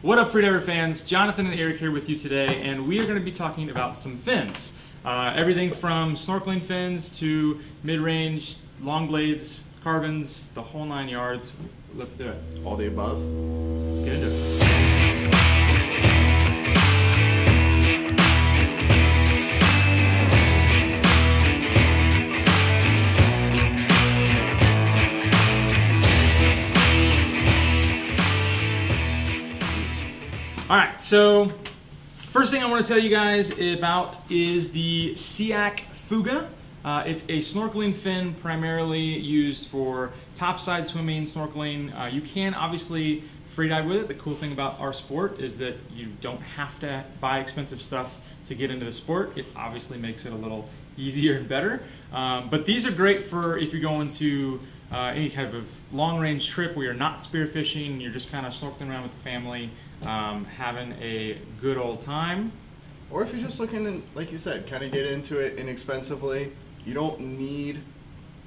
What up, freediver fans? Jonathan and Eric here with you today, and we are going to be talking about some fins. Uh, everything from snorkeling fins to mid-range, long blades, carbons, the whole nine yards. Let's do it. All the above. Let's get into it. All right, so first thing I want to tell you guys about is the SEAC Fuga. Uh, it's a snorkeling fin primarily used for topside swimming, snorkeling. Uh, you can obviously freedive with it. The cool thing about our sport is that you don't have to buy expensive stuff to get into the sport. It obviously makes it a little easier and better. Um, but these are great for if you're going to uh, any kind of long range trip where you're not spearfishing, you're just kind of snorkeling around with the family, um, having a good old time. Or if you're just looking, to, like you said, kind of get into it inexpensively. You don't need,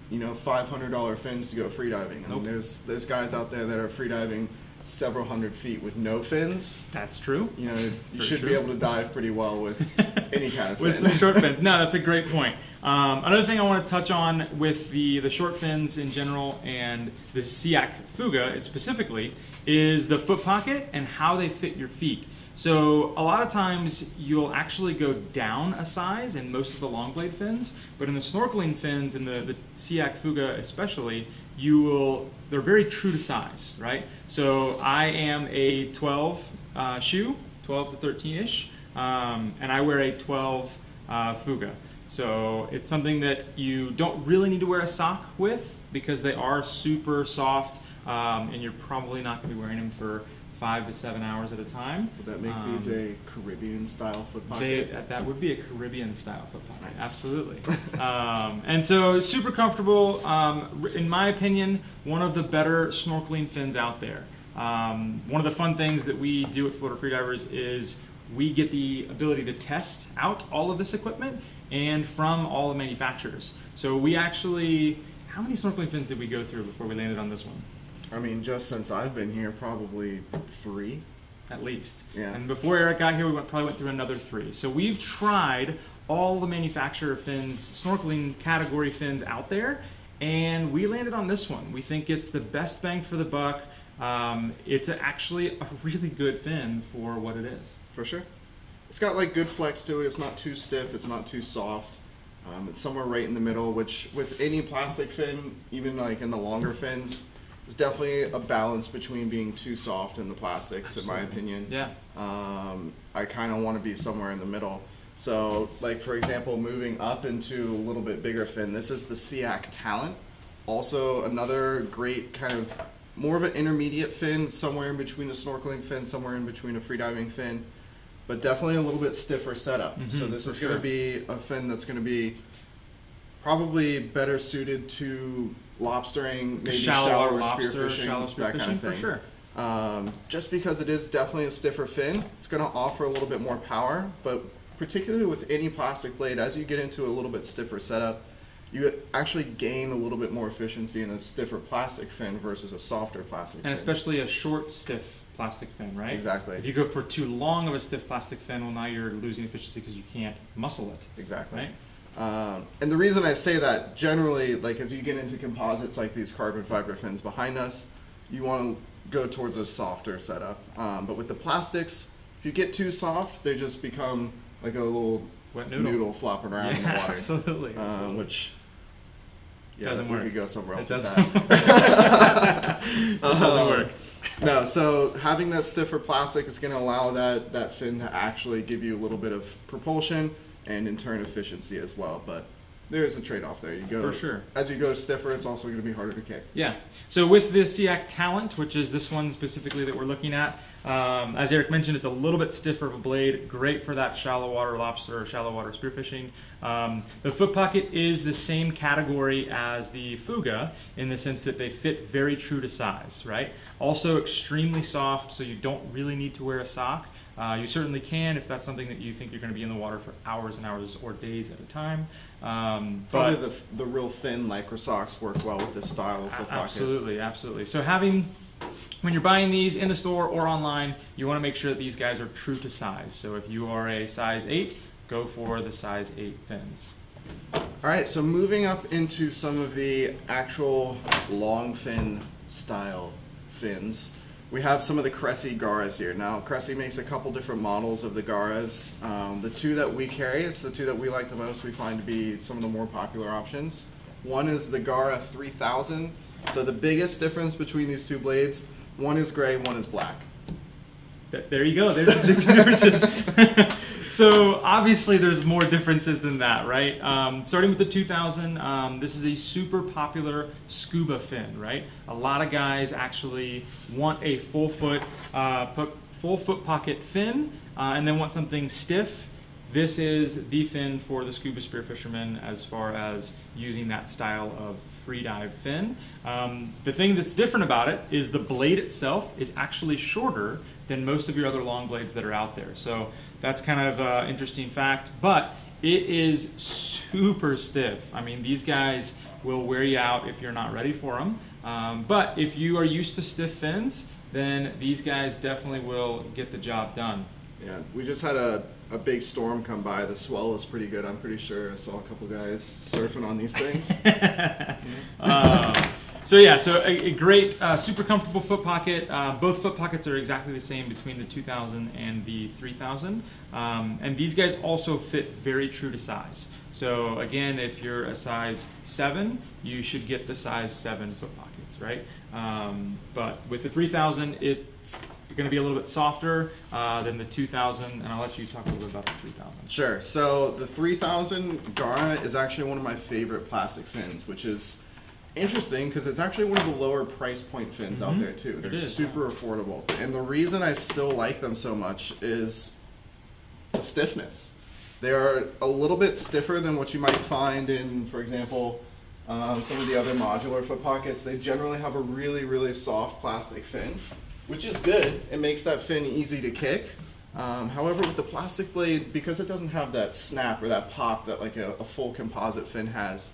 you know, $500 fins to go freediving. I mean, there's there's guys out there that are freediving several hundred feet with no fins. That's true. You know, you should true. be able to dive pretty well with any kind of fin. with some short fins. No, that's a great point. Um, another thing I want to touch on with the, the short fins in general and the SEAC Fuga specifically is the foot pocket and how they fit your feet. So a lot of times you'll actually go down a size in most of the long blade fins, but in the snorkeling fins and the, the SEAC Fuga especially, you will, they're very true to size, right? So I am a 12 uh, shoe, 12 to 13-ish, um, and I wear a 12 uh, Fuga. So it's something that you don't really need to wear a sock with because they are super soft, um, and you're probably not going to be wearing them for five to seven hours at a time. Would that make these Um, a Caribbean style foot they, pocket? that would be a Caribbean style foot pocket, Nice. absolutely. um, and so super comfortable. Um, in my opinion, one of the better snorkeling fins out there. Um, one of the fun things that we do at Florida Freedivers is we get the ability to test out all of this equipment and from all the manufacturers. So we actually, how many snorkeling fins did we go through before we landed on this one? I mean, just since I've been here, probably three. at least. Yeah. And before Eric got here, we went, probably went through another three. So we've tried all the manufacturer fins, snorkeling category fins out there, and we landed on this one. We think it's the best bang for the buck. Um, it's a, actually a really good fin for what it is. For sure. It's got like good flex to it. It's not too stiff. It's not too soft. Um, it's somewhere right in the middle, which with any plastic fin, even like in the longer fins, is definitely a balance between being too soft in the plastics, in my opinion. Yeah. Um, I kind of want to be somewhere in the middle. So, like for example, moving up into a little bit bigger fin, this is the SEAC Talent. Also, another great kind of more of an intermediate fin, somewhere in between a snorkeling fin, somewhere in between a freediving fin, but definitely a little bit stiffer setup. so Mhm, this for is going to be a fin that's going to be probably better suited to lobstering, maybe shallow shallower water lobster, spearfishing, shallow that kind spearfishing, of for sure. Um, just because it is definitely a stiffer fin, it's going to offer a little bit more power, but particularly with any plastic blade, as you get into a little bit stiffer setup, you actually gain a little bit more efficiency in a stiffer plastic fin versus a softer plastic fin. And fin. especially a short, stiff plastic fin, right? Exactly. If you go for too long of a stiff plastic fin, well, now you're losing efficiency because you can't muscle it, Exactly. right? Um, and the reason I say that, generally, like as you get into composites like these carbon fiber fins behind us, you want to go towards a softer setup. Um, but with the plastics, if you get too soft, they just become like a little Wet noodle. flopping around in the water. absolutely. Um, absolutely. which yeah, Doesn't we work. could go somewhere It else with doesn't, that. it doesn't Um, work. no, so having that stiffer plastic is going to allow that, that fin to actually give you a little bit of propulsion and in turn efficiency as well. But there is a trade off there. You go For sure. As you go stiffer, it's also going to be harder to kick. Yeah. So with the SEAC Talent, which is this one specifically that we're looking at, um, as Eric mentioned, it's a little bit stiffer of a blade, great for that shallow water lobster or shallow water spearfishing. Um, the foot pocket is the same category as the Fuga in the sense that they fit very true to size, right? Also extremely soft, so you don't really need to wear a sock. Uh, you certainly can if that's something that you think you're going to be in the water for hours and hours or days at a time. Um, Probably the, the real thin lycra socks work well with this style of foot pocket. absolutely, absolutely. So having when you're buying these in the store or online, you want to make sure that these guys are true to size. So if you are a size 8, go for the size 8 fins. All right, so moving up into some of the actual long fin style fins, we have some of the Cressi Garas here. Now, Cressi makes a couple different models of the Garas. Um, the two that we carry, it's the two that we like the most, we find to be some of the more popular options. One is the Gara 3000. So the biggest difference between these two blades, one is gray, one is black. There you go. There's the differences. so obviously there's more differences than that, right? Um, starting with the 2000, um, this is a super popular scuba fin, right? A lot of guys actually want a full foot, uh, full foot pocket fin, uh, and then want something stiff. This is the fin for the scuba spear fisherman as far as using that style of free dive fin. Um, the thing that's different about it is the blade itself is actually shorter than most of your other long blades that are out there. So that's kind of an interesting fact, but it is super stiff. I mean, these guys will wear you out if you're not ready for them. Um, but if you are used to stiff fins, then these guys definitely will get the job done. Yeah, we just had a, a big storm come by. The swell was pretty good. I'm pretty sure I saw a couple guys surfing on these things. uh, so yeah, so a, a great, uh, super comfortable foot pocket. Uh, both foot pockets are exactly the same between the 2000 and the 3000. Um, and these guys also fit very true to size. So again, if you're a size 7, you should get the size 7 foot pockets, right? Um, but with the 3000, it's going to be a little bit softer uh, than the 2000, and I'll let you talk a little bit about the 3000. Sure. So the 3000 Gara is actually one of my favorite plastic fins, which is interesting because it's actually one of the lower price point fins mm-hmm. out there too. They're super affordable, and the reason I still like them so much is the stiffness. They are a little bit stiffer than what you might find in, for example, um, some of the other modular foot pockets. They generally have a really, really soft plastic fin, which is good. It makes that fin easy to kick. Um, however, with the plastic blade, because it doesn't have that snap or that pop that like a, a full composite fin has,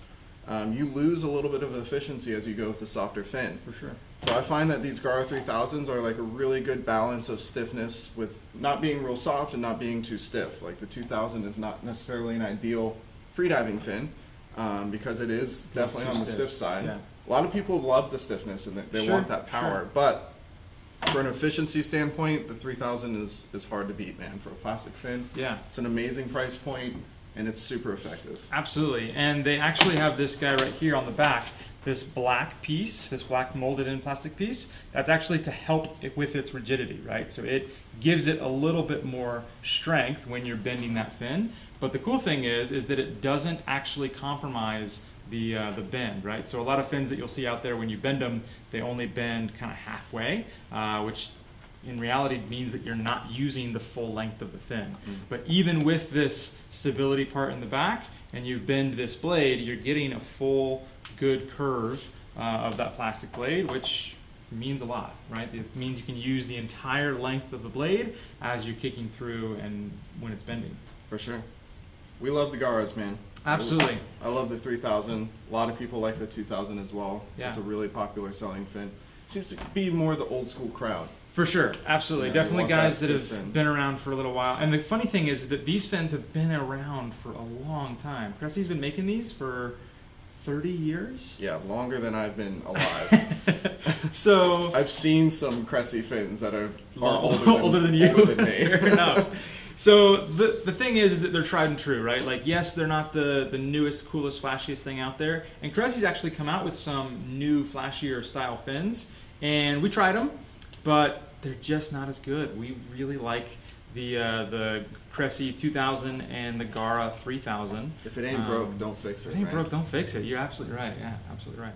um, you lose a little bit of efficiency as you go with the softer fin. For sure. So I find that these Gara 3000s are like a really good balance of stiffness with not being real soft and not being too stiff. Like the 2000 is not necessarily an ideal freediving fin um, because it is definitely on the stiff, side. Yeah. A lot of people love the stiffness and they, sure, want that power, sure. but for an efficiency standpoint, the 3000 is, is hard to beat, man, for a plastic fin. Yeah. It's an amazing price point and it's super effective. Absolutely. And they actually have this guy right here on the back, this black piece, this black molded in plastic piece, that's actually to help it with its rigidity, right? So it gives it a little bit more strength when you're bending that fin. But the cool thing is, is that it doesn't actually compromise the, uh, the bend, right? So a lot of fins that you'll see out there, when you bend them, they only bend kind of halfway, uh, which in reality means that you're not using the full length of the fin. Mm. But even with this stability part in the back, and you bend this blade, you're getting a full good curve uh, of that plastic blade, which means a lot, right? It means you can use the entire length of the blade as you're kicking through and when it's bending. For sure. We love the Garas, man. Absolutely. I love the 3000. A lot of people like the 2000 as well. Yeah. It's a really popular selling fin. Seems to be more the old school crowd. For sure, absolutely. Yeah, Definitely guys that, have fin. been around for a little while. And the funny thing is that these fins have been around for a long time. Cressi's been making these for 30 years? Yeah, longer than I've been alive. so I've seen some Cressi fins that are, are older, than, older than you. Older than Fair enough. So the the thing is, is that they're tried and true, right? Like yes, they're not the the newest, coolest, flashiest thing out there. And Cressi's actually come out with some new, flashier style fins, and we tried them, but they're just not as good. We really like the uh, the Cressi 2000 and the Gara 3000. If it ain't um, broke, don't fix it. If it ain't right? broke, don't fix it. You're absolutely right. Yeah, absolutely right.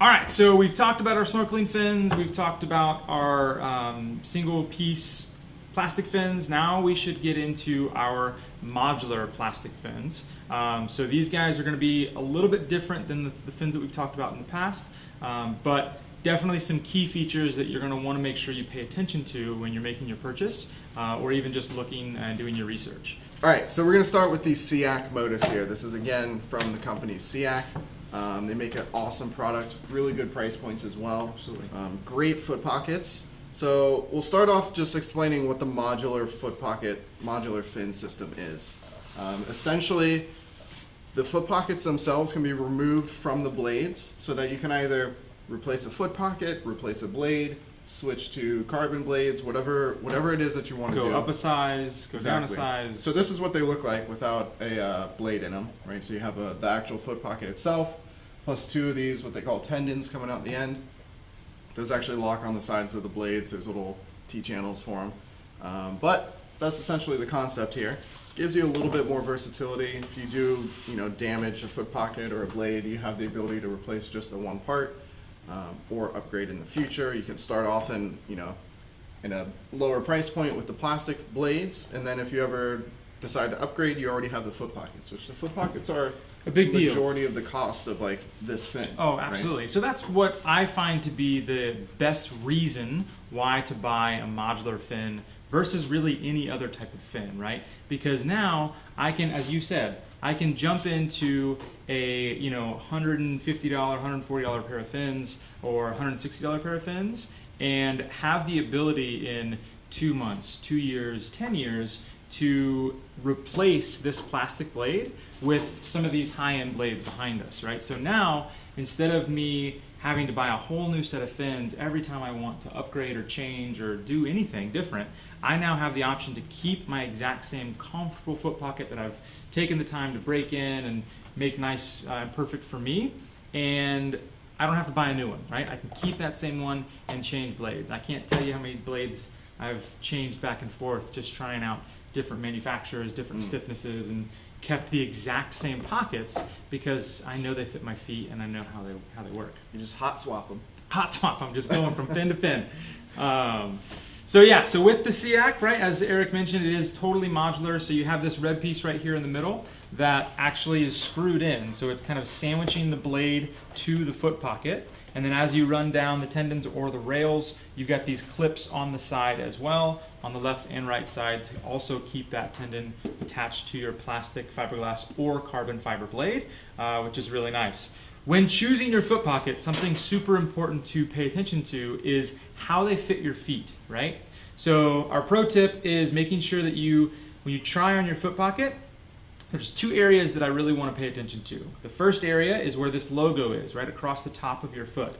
All right, so we've talked about our snorkeling fins. We've talked about our um, single piece plastic fins. Now we should get into our modular plastic fins. Um, so these guys are going to be a little bit different than the, the, fins that we've talked about in the past, um, but definitely some key features that you're going to want to make sure you pay attention to when you're making your purchase uh, or even just looking and doing your research. All right, so we're going to start with the SEAC Motus here. This is again from the company SEAC. Um, they make an awesome product, really good price points as well. Absolutely. Um, great foot pockets. So we'll start off just explaining what the modular foot pocket, modular fin system is. Um, essentially, the foot pockets themselves can be removed from the blades so that you can either replace a foot pocket, replace a blade, switch to carbon blades, whatever whatever it is that you want to do. Go up a size, go down a size. So this is what they look like without a uh, blade in them, right? So you have a, the actual foot pocket itself, plus two of these, what they call tendons coming out the end. Those actually lock on the sides of the blades. There's little T-channels for them. Um, but that's essentially the concept here. Gives you a little bit more versatility. If you do, you know, damage a foot pocket or a blade, you have the ability to replace just the one part um, or upgrade in the future. You can start off in, you know, in a lower price point with the plastic blades, and then if you ever decide to upgrade, you already have the foot pockets, which the foot pockets are A big deal. majority of the cost of like this fin. Oh, right? absolutely. So that's what I find to be the best reason why to buy a modular fin versus really any other type of fin, right? Because now I can, as you said, I can jump into a you know $150, $140 pair of fins or $160 pair of fins and have the ability in two months, two years, 10 years to replace this plastic blade with some of these high-end blades behind us, right? So now, instead of me having to buy a whole new set of fins every time I want to upgrade or change or do anything different, I now have the option to keep my exact same comfortable foot pocket that I've taken the time to break in and make nice uh, and perfect for me, and I don't have to buy a new one, right? I can keep that same one and change blades. I can't tell you how many blades I've changed back and forth just trying out different manufacturers, different Mm. stiffnesses, and kept the exact same pockets because I know they fit my feet and I know how they how they work. You just hot swap them. Hot swap. I'm just going from fin to fin. Um, so yeah, so with the SEAC, right, as Eric mentioned, it is totally modular. So you have this red piece right here in the middle that actually is screwed in. So it's kind of sandwiching the blade to the foot pocket. And then as you run down the tendons or the rails, you've got these clips on the side as well, on the left and right side to also keep that tendon attached to your plastic, fiberglass, or carbon fiber blade, uh, which is really nice. When choosing your foot pocket, something super important to pay attention to is how they fit your feet, right? So our pro tip is making sure that you, when you try on your foot pocket, there's two areas that I really want to pay attention to. The first area is where this logo is, right across the top of your foot.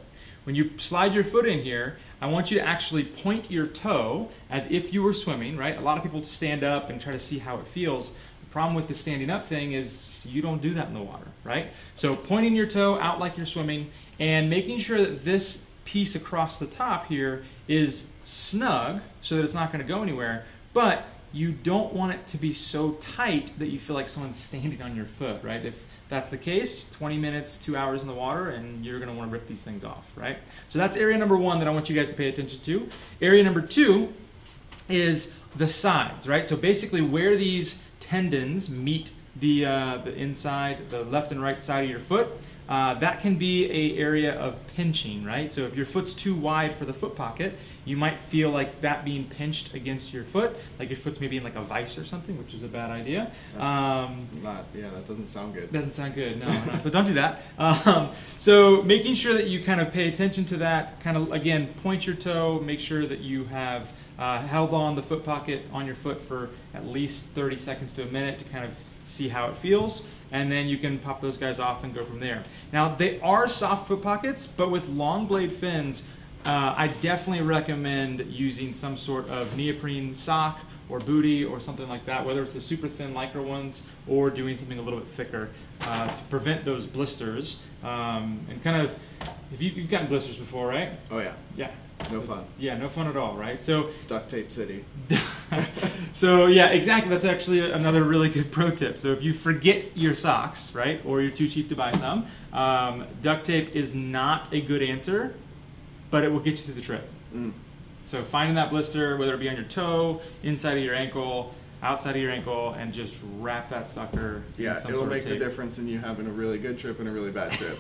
When you slide your foot in here, I want you to actually point your toe as if you were swimming, right? A lot of people stand up and try to see how it feels. The problem with the standing up thing is you don't do that in the water, right? So pointing your toe out like you're swimming and making sure that this piece across the top here is snug so that it's not going to go anywhere, but you don't want it to be so tight that you feel like someone's standing on your foot, right? If that's the case, 20 minutes, two hours in the water, and you're gonna wanna rip these things off, right? So that's area number one that I want you guys to pay attention to. Area number two is the sides, right? So basically where these tendons meet the, uh, the inside, the left and right side of your foot, uh, that can be a area of pinching, right? So if your foot's too wide for the foot pocket, you might feel like that being pinched against your foot, like your foot's maybe in like a vice or something, which is a bad idea. Um, not, yeah, that doesn't sound good. doesn't sound good. No, no. So don't do that. Um, so making sure that you kind of pay attention to that, kind of again, point your toe, make sure that you have uh, held on the foot pocket on your foot for at least 30 seconds to a minute to kind of see how it feels. And then you can pop those guys off and go from there. Now, they are soft foot pockets, but with long blade fins, uh, I definitely recommend using some sort of neoprene sock or booty or something like that, whether it's the super thin lycra ones or doing something a little bit thicker uh, to prevent those blisters. Um, and kind of, if you, you've gotten blisters before, right? Oh yeah, Yeah. No fun. Yeah, no fun at all, right? So, Duct tape city. so yeah, exactly. That's actually another really good pro tip. So if you forget your socks, right, or you're too cheap to buy some, um, duct tape is not a good answer, but it will get you through the trip. Mm. So finding that blister, whether it be on your toe, inside of your ankle, outside of your ankle, and just wrap that sucker. Yeah, it'll make the tape. difference in you having a really good trip and a really bad trip.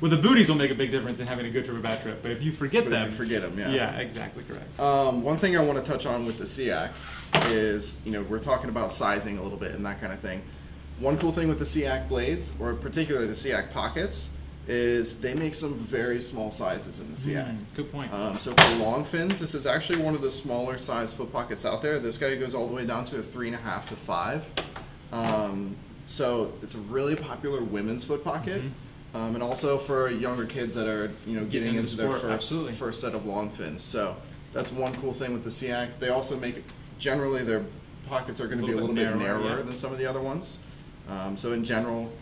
well, the booties will make a big difference in having a good trip or bad trip, but if you forget But them, you forget 'em, yeah. yeah, exactly correct. Um, one thing I want to touch on with the SEAC is, you know, we're talking about sizing a little bit and that kind of thing. One cool thing with the SEAC blades, or particularly the SEAC pockets, is they make some very small sizes in the SEAC. Mm, good point. Um, so for long fins, this is actually one of the smaller size foot pockets out there. This guy goes all the way down to a three and a half to five. Um, so it's a really popular women's foot pocket. Mhm. Um, and also for younger kids that are, you know, getting, into into, the their first absolutely. first set of long fins. So that's one cool thing with the SEAC. They also make generally their pockets are going to be a little bit narrower, yeah. than some of the other ones. Um, so in general,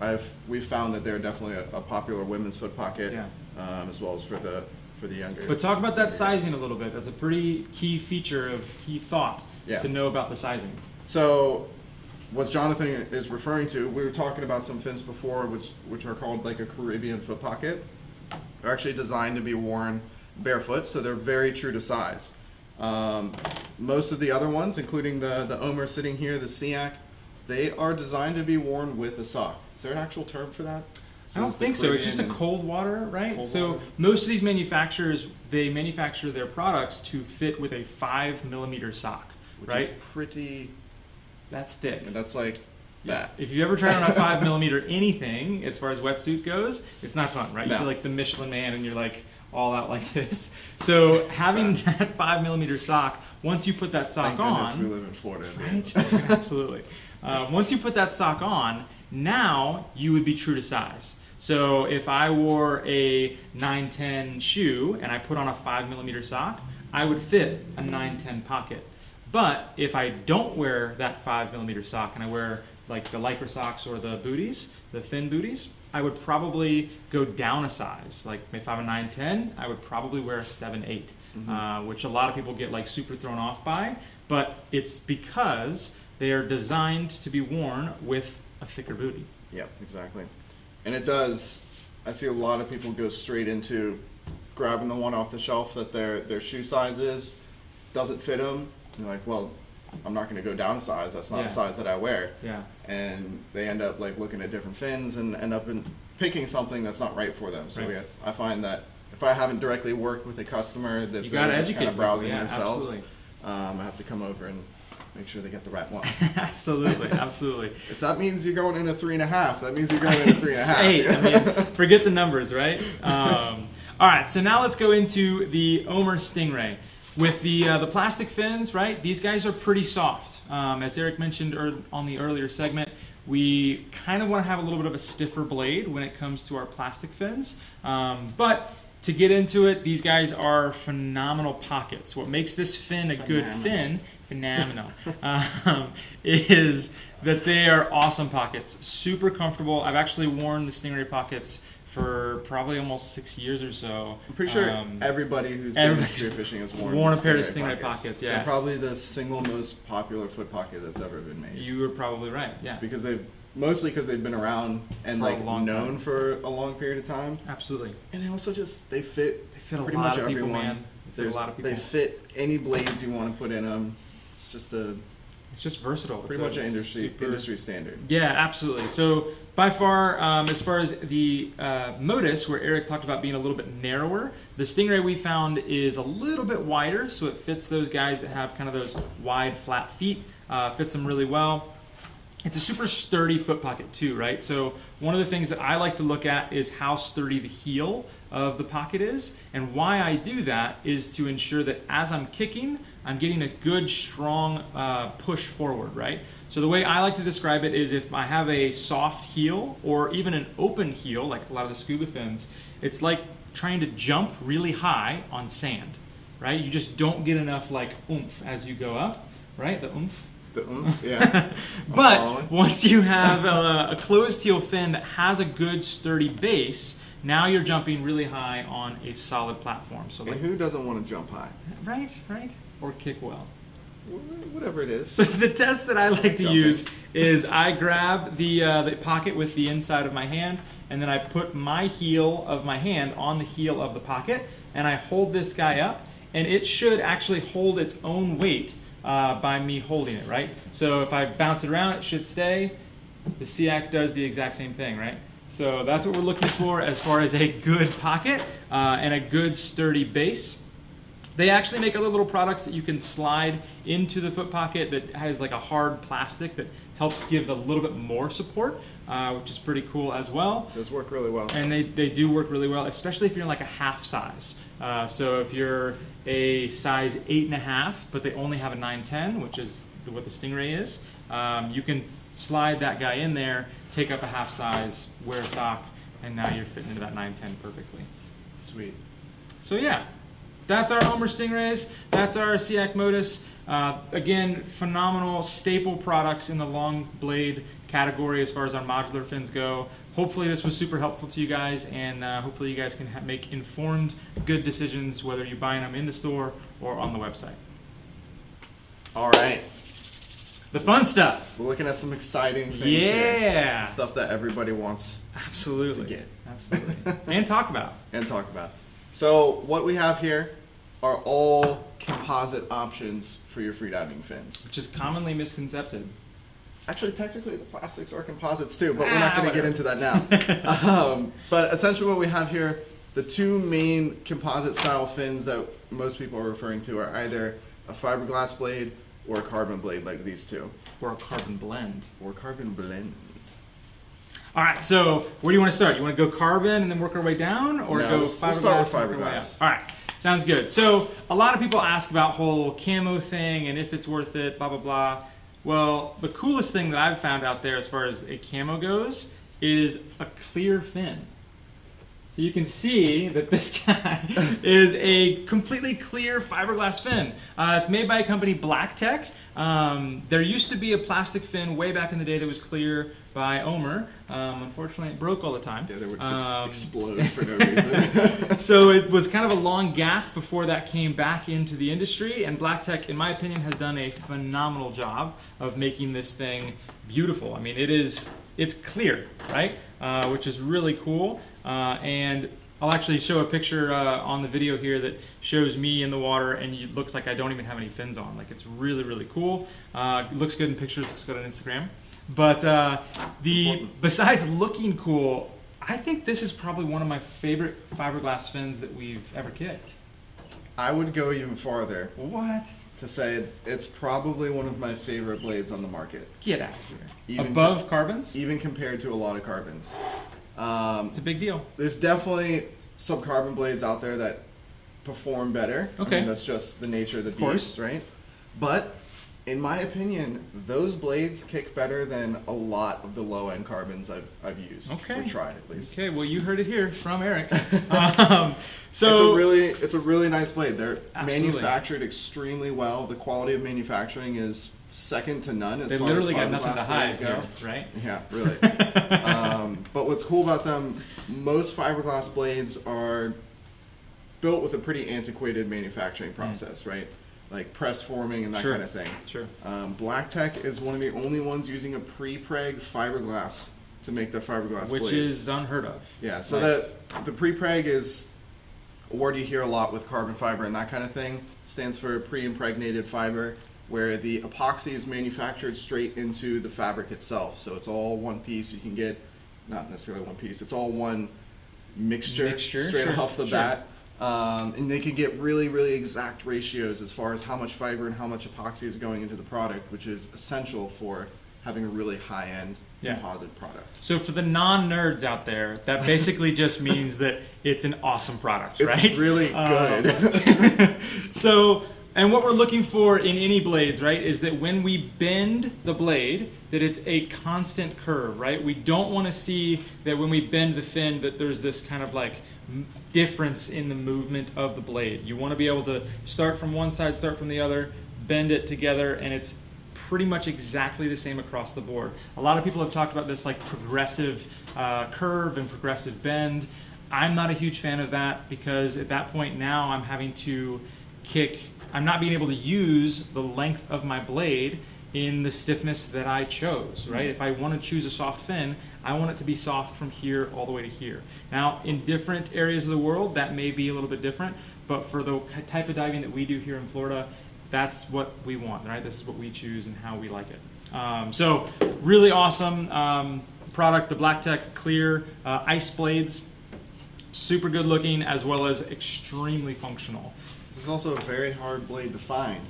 I've we've found that they're definitely a, a popular women's foot pocket, Yeah. um, as well as for the for the younger. But talk about that sizing a little bit. That's a pretty key feature of key thought Yeah. to know about the sizing. So, what Jonathan is referring to, we were talking about some fins before, which which are called like a Caribbean foot pocket. They're actually designed to be worn barefoot, so they're very true to size. Um, most of the other ones, including the the Omer sitting here, the SEAC, they are designed to be worn with a sock. Is there an actual term for that? I don't think so. It's just a cold water, right? Cold so water. most of these manufacturers they manufacture their products to fit with a five millimeter sock, which right? is pretty. That's thick. And that's like that. If you've ever tried on a five millimeter anything as far as wetsuit goes, it's not fun, right? You feel like the Michelin man and you're like all out like this. So having that five millimeter sock, once you put that sock Thank goodness on, we live in Florida. Right, absolutely. Uh, once you put that sock on, now you would be true to size. So if I wore a 910 shoe and I put on a 5 millimeter sock, I would fit a 910 pocket. But if I don't wear that 5 millimeter sock and I wear like the lycra socks or the booties, the thin booties, I would probably go down a size. Like if I have a 910, I would probably wear a 7 8 uh, which a lot of people get like super thrown off by. But it's because they are designed to be worn with a thicker booty. Yep, exactly. And it does. I see a lot of people go straight into grabbing the one off the shelf that their their shoe size is, doesn't fit them. You're like, well, I'm not going to go down a size. That's not Yeah. a size that I wear. Yeah. And they end up like looking at different fins and end up in picking something that's not right for them. So Right. yeah, I find that if I haven't directly worked with a customer, that You they're just educate kind of browsing yeah, themselves, um, I have to come over and make sure they get the right one. absolutely, absolutely. If that means you're going in a three and a half, that means you're going in a three and a half. Hey, I mean, forget the numbers, right? Um, all right, so now let's go into the Omer Stingray. With the uh, the plastic fins, right? These guys are pretty soft. Um, as Eric mentioned ear- on the earlier segment, we kind of want to have a little bit of a stiffer blade when it comes to our plastic fins. Um, but to get into it, these guys are phenomenal pockets. What makes this fin a good fin phenomenal um, is that they are awesome pockets super comfortable i've actually worn the stingray pockets for probably almost six years or so I'm pretty sure Um, everybody who's been everybody's spearfishing has worn, worn a pair of Stingray pockets, yeah. They're probably the single most popular foot pocket that's ever been made. you were probably right yeah because they've mostly because they've been around and For like long known time. for a long period of time, absolutely and they also just they fit. They fit a pretty lot much of people, everyone. man. A There's- lot of people. They fit any blades you want to put in them. Just a it's just versatile pretty much an industry super- industry standard. Yeah, absolutely. So by far, um, as far as the uh, Motus, where Eric talked about being a little bit narrower, the Stingray we found is a little bit wider, so it fits those guys that have kind of those wide, flat feet. Uh, fits them really well. It's a super sturdy foot pocket too, right? So one of the things that I like to look at is how sturdy the heel of the pocket is. And why I do that is to ensure that as I'm kicking, I'm getting a good, strong uh, push forward, right? So the way I like to describe it is if I have a soft heel or even an open heel, like a lot of the scuba fins, it's like trying to jump really high on sand, right? You just don't get enough like oomph as you go up, right? The oomph. The oomph, yeah. But once you have a, a closed heel fin that has a good sturdy base, now you're jumping really high on a solid platform. So and like, who doesn't want to jump high? right, right, or kick well. Whatever it is. So the test that I like to Jumping. use is I grab the uh, the pocket with the inside of my hand, and then I put my heel of my hand on the heel of the pocket, and I hold this guy up, and it should actually hold its own weight uh, by me holding it, right? So if I bounce it around, it should stay. The SEAC does the exact same thing, right? So that's what we're looking for as far as a good pocket uh, and a good sturdy base. They actually make other little products that you can slide into the foot pocket that has like a hard plastic that helps give a little bit more support, uh, which is pretty cool as well. Those work really well. And they, they do work really well, especially if you're like a half size. Uh, so if you're a size eight and a half, but they only have a 910, which is what the Stingray is, um, you can slide that guy in there, take up a half size, wear a sock, and now you're fitting into that 910 perfectly. Sweet. So yeah, that's our Omer Stingrays. That's our Seac Motus. Uh, again, phenomenal staple products in the long blade category as far as our modular fins go. Hopefully this was super helpful to you guys and uh, hopefully you guys can make informed, good decisions whether you're buying them in the store or on the website. All right. The fun stuff. We're looking at some exciting things Yeah. here. Stuff that everybody wants Absolutely. to get. Absolutely. and talk about. and talk about. So what we have here are all composite options for your freediving fins. Which is commonly misconcepted. Actually, technically, the plastics are composites too, but we're Ah, not going to get into that now. um, but essentially, what we have here, the two main composite style fins that most people are referring to are either a fiberglass blade or a carbon blade, like these two, Or a carbon blend. or carbon blend. All right, so where do you want to start? You want to go carbon and then work our way down, or No, go fiberglass? we'll start with and work our way fiberglass. All right, sounds good. So a lot of people ask about whole camo thing and if it's worth it, blah blah blah. Well, the coolest thing that I've found out there as far as a camo goes is a clear fin. So you can see that this guy is a completely clear fiberglass fin. Uh, it's made by a company Blacktech. Um, there used to be a plastic fin way back in the day that was clear by Omer. Um, unfortunately, it broke all the time. Yeah, they would just Um, explode for no reason. so it was kind of a long gap before that came back into the industry and Blacktech in my opinion has done a phenomenal job of making this thing beautiful i mean it is it's clear right uh, which is really cool uh, and I'll actually show a picture uh, on the video here that shows me in the water and it looks like I don't even have any fins on. Like it's really, really cool. Uh, looks good in pictures, looks good on Instagram. But uh, the besides looking cool, I think this is probably one of my favorite fiberglass fins that we've ever kicked. I would go even farther What? to say it's probably one of my favorite blades on the market, Get out of here. Even- Above carbons? even compared to a lot of carbons. Um, It's a big deal. there's definitely some carbon blades out there that perform better. Okay. I mean, that's just the nature of the Of course. beast, right? But in my opinion, those blades kick better than a lot of the low end carbons I've, I've used. Okay. Or tried at least. Okay, well you heard it here from Eric. um, it's so a really it's a really nice blade. They're Absolutely. manufactured extremely well. The quality of manufacturing is second to none as they far literally as got nothing to hide go. here, right? Yeah, really. um, but what's cool about them, most fiberglass blades are built with a pretty antiquated manufacturing process, right? Like press forming and that Mm. Sure. kind of thing. Sure. Um, Blacktech is one of the only ones using a pre-preg fiberglass to make the fiberglass Which blades. is unheard of. Yeah, so Right. that the pre-preg is a word you hear a lot with carbon fiber and that kind of thing. stands for pre-impregnated fiber, where the epoxy is manufactured straight into the fabric itself. So it's all one piece. You can get not necessarily one piece. It's all one mixture, Mixture, straight sure, off the sure. bat. Um, and they can get really, really exact ratios as far as how much fiber and how much epoxy is going into the product, which is essential for having a really high-end Yeah. composite product. So for the non-nerds out there, that basically just means that it's an awesome product, It's right? really Um, good. so, and what we're looking for in any blades, right, is that when we bend the blade, that it's a constant curve, right? We don't want to see that when we bend the fin that there's this kind of like difference in the movement of the blade. You want to be able to start from one side, start from the other, bend it together, and it's pretty much exactly the same across the board. A lot of people have talked about this like progressive uh, curve and progressive bend. I'm not a huge fan of that because at that point now I'm having to kick, I'm not being able to use the length of my blade in the stiffness that I chose, right? If I want to choose a soft fin, I want it to be soft from here all the way to here. Now, in different areas of the world, that may be a little bit different, but for the type of diving that we do here in Florida, that's what we want, right? This is what we choose and how we like it. Um, so, really awesome um, product, the Blacktech Clear uh, ice blades. Super good looking as well as extremely functional. This is also a very hard blade to find.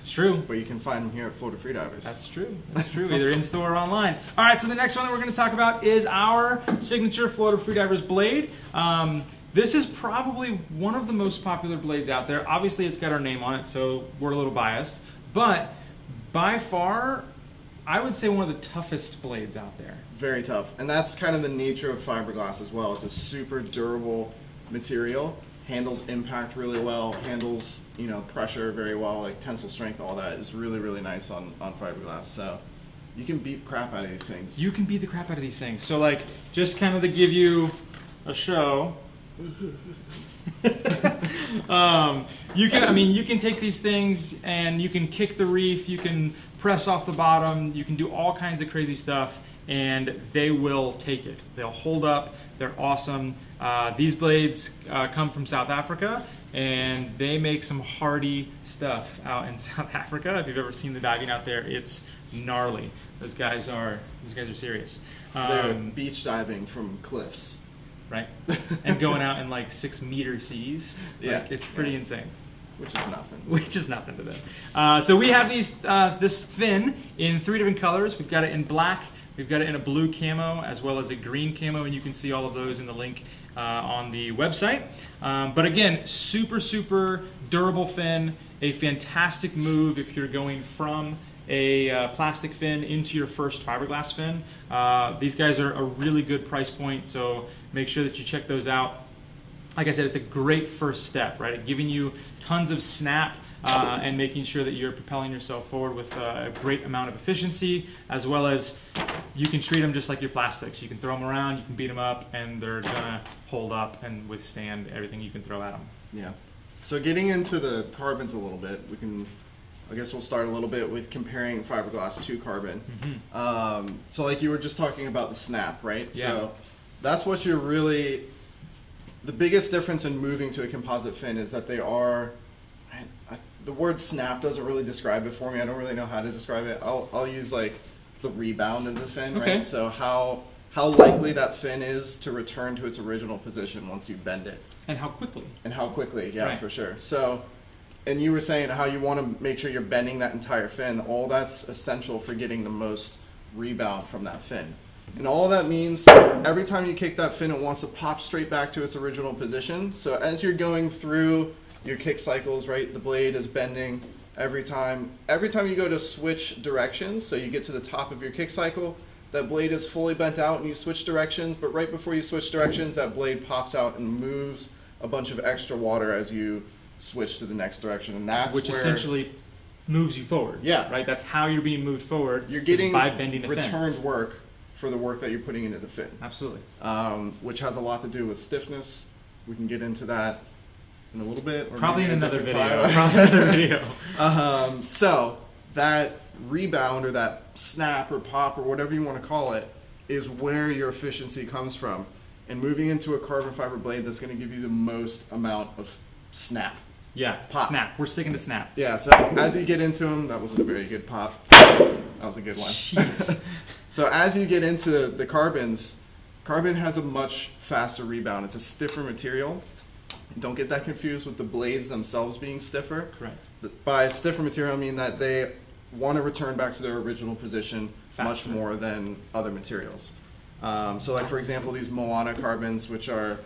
It's true. but you can find them here at Florida Freedivers. That's true. That's true. Either in store or online. All right. So the next one that we're going to talk about is our signature Florida Freedivers blade. Um, this is probably one of the most popular blades out there. Obviously, it's got our name on it, so we're a little biased. But by far, I would say one of the toughest blades out there. very tough, and that's kind of the nature of fiberglass as well. It's a super durable material, handles impact really well, handles you know pressure very well, like tensile strength, all that is really really nice on on fiberglass. So you can beat crap out of these things. You can beat the crap out of these things. So, like, just kind of to give you a show. um, you can, I mean, you can take these things and you can kick the reef, you can press off the bottom, you can do all kinds of crazy stuff, and they will take it. They'll hold up. They're awesome. Uh, these blades uh, come from South Africa, and they make some hardy stuff out in South Africa. If you've ever seen the diving out there, it's gnarly. Those guys are those guys are serious. They're Um, beach diving from cliffs. right? and going out in like six meter seas. Like, Yeah. it's pretty Yeah. insane. Which is nothing. Which is nothing to them. Uh, so we have these uh, this fin in three different colors. We've got it in black, we've got it in a blue camo, as well as a green camo, and you can see all of those in the link uh, on the website. Um, but again, super super durable fin, a fantastic move if you're going from a uh, plastic fin into your first fiberglass fin. Uh, these guys are a really good price point, so make sure that you check those out like I said, it's a great first step, right? Giving you tons of snap uh, and making sure that you're propelling yourself forward with uh, a great amount of efficiency, as well as you can treat them just like your plastics. You can throw them around, you can beat them up, and they're gonna hold up and withstand everything you can throw at them. Yeah. So getting into the carbons a little bit, we can. I guess we'll start a little bit with comparing fiberglass to carbon. Mm-hmm. Um, so, like you were just talking about the snap, right? Yeah. So, that's what you're really. The biggest difference in moving to a composite fin is that they are. I, I, the word snap doesn't really describe it for me. I don't really know how to describe it. I'll, I'll use like the rebound of the fin, Okay. right? So how how likely that fin is to return to its original position once you bend it And how quickly? and how quickly yeah Right. for sure so and you were saying how you want to make sure you're bending that entire fin all that's essential for getting the most rebound from that fin and all that means every time you kick that fin it wants to pop straight back to its original position so as you're going through your kick cycles right the blade is bending every time every time you go to switch directions so you get to the top of your kick cycle that blade is fully bent out and you switch directions but right before you switch directions that blade pops out and moves a bunch of extra water as you switch to the next direction and that's Which where essentially moves you forward. Yeah. Right? That's how you're being moved forward. you're getting by bending the fin. returned work for the work that you're putting into the fin Absolutely. um, which has a lot to do with stiffness we can get into that in a little bit or Probably in another video. Probably another video. Um, so that rebound or that snap or pop or whatever you want to call it is where your efficiency comes from. And moving into a carbon fiber blade that's going to give you the most amount of snap. Yeah. Pop. Snap. We're sticking to snap. Yeah, so as you get into them, that wasn't a very good pop. That was a good one. Jeez. So as you get into the carbons, carbon has a much faster rebound. It's a stiffer material. Don't get that confused with the blades themselves being stiffer. Correct. By stiffer material, I mean that they want to return back to their original position much more than other materials. Um, so, like for example, these Moana carbons, which are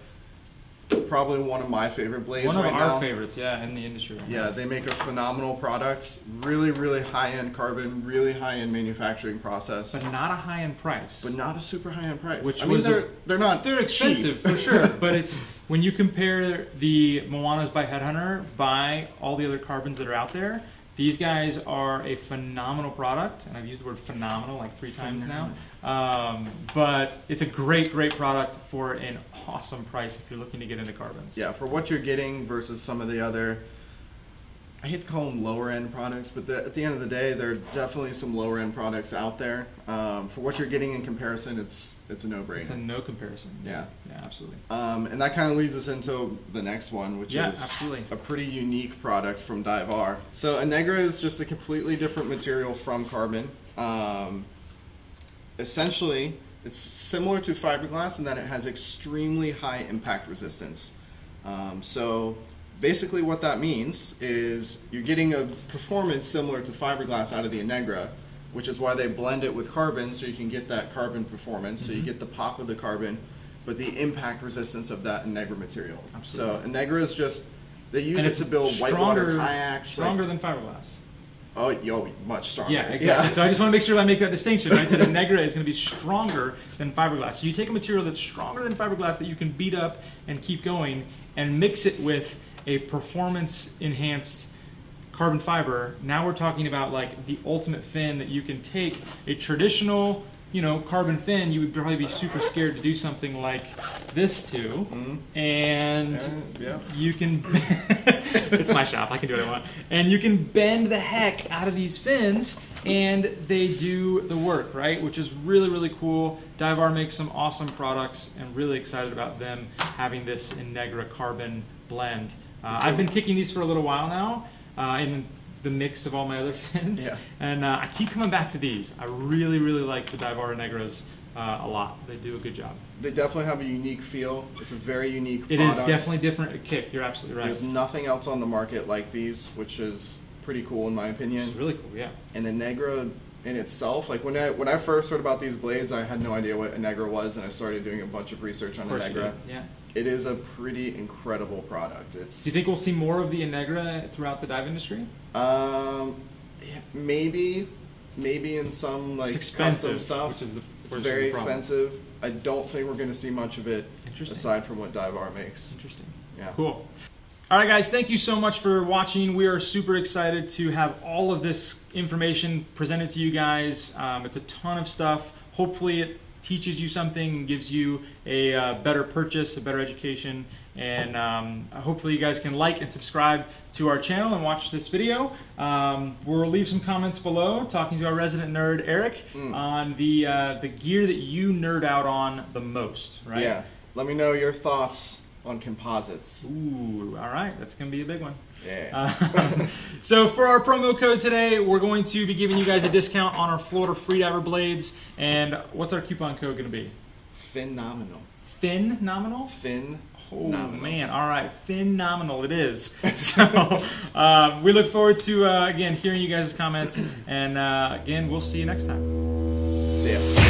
probably one of my favorite blades One of right our now. favorites, yeah, in the industry. Yeah, they make a phenomenal product. Really, really high-end carbon, really high-end manufacturing process, But not a high end price. but not a super high-end price. Which I mean, they're they're not They're expensive cheap. for sure, but it's when you compare the Moanas by Headhunter by all the other carbons that are out there. These guys are a phenomenal product, and I've used the word phenomenal like three times now. Um, but it's a great, great product for an awesome price if you're looking to get into carbons. Yeah, for what you're getting versus some of the other, I hate to call them lower end products, but the, at the end of the day, there are definitely some lower end products out there. Um, for what you're getting in comparison, it's it's a no brainer. It's a no comparison. Yeah. yeah, absolutely. Um, and that kind of leads us into the next one, which Yeah, is absolutely. a pretty unique product from Divar. So Innegra is just a completely different material from carbon. Um, essentially, it's similar to fiberglass in that it has extremely high impact resistance. Um, so basically what that means is you're getting a performance similar to fiberglass out of the Innegra, which is why they blend it with carbon so you can get that carbon performance. So Mm-hmm. you get the pop of the carbon, but the impact resistance of that Innegra material. Absolutely. So Innegra is just they use and it to build whitewater stronger- kayaks. like- Stronger than fiberglass. oh, yo, much stronger. Yeah, exactly. So I just want to make sure that I make that distinction, right? That a Negra is going to be stronger than fiberglass. So you take a material that's stronger than fiberglass that you can beat up and keep going, and mix it with a performance enhanced carbon fiber. Now we're talking about like the ultimate fin that you can take a traditional, you know, carbon fin. You would probably be super scared to do something like this to, Mhm. and Yeah, yeah. you can it's my shop i can do what i want and you can bend the heck out of these fins and they do the work right which is really really cool divar makes some awesome products and really excited about them having this Innegra carbon blend uh, i've been kicking these for a little while now uh, in the mix of all my other fins Yeah. and uh, i keep coming back to these i really really like the divar Innegras uh, a lot they do a good job They definitely have a unique feel. It's a very unique It is product. definitely different kick you're absolutely right There's nothing else on the market like these, which is pretty cool in my opinion. it's really cool yeah and the Negra in itself, like when I when I first heard about these blades, I had no idea what a Negra was, and I started doing a bunch of research on Of a Negra. Yeah. It is a pretty incredible product. It's Do you think we'll see more of the Innegra throughout the dive industry? um maybe maybe in some like custom stuff. which is the- it's very the expensive. I don't think we're going to see much of it aside from what Divar makes. Interesting. Yeah. Cool. All right, guys, thank you so much for watching. We are super excited to have all of this information presented to you guys. Um, it's a ton of stuff. Hopefully, it teaches you something and gives you a uh, better purchase, a better education. And um, hopefully, you guys can like and subscribe to our channel and watch this video. Um, we'll leave some comments below talking to our resident nerd, Eric, Mm. on the, uh, the gear that you nerd out on the most, right? Yeah. Let me know your thoughts on composites. Ooh, all right, that's gonna be a big one. Yeah. Uh, so for our promo code today, we're going to be giving you guys a discount on our Florida Freediver blades. And what's our coupon code gonna be? Phenomenal. Fin nominal? Fin. Oh man, all right, phenomenal it is. So um, we look forward to uh, again hearing you guys' comments, and uh, again we'll see you next time.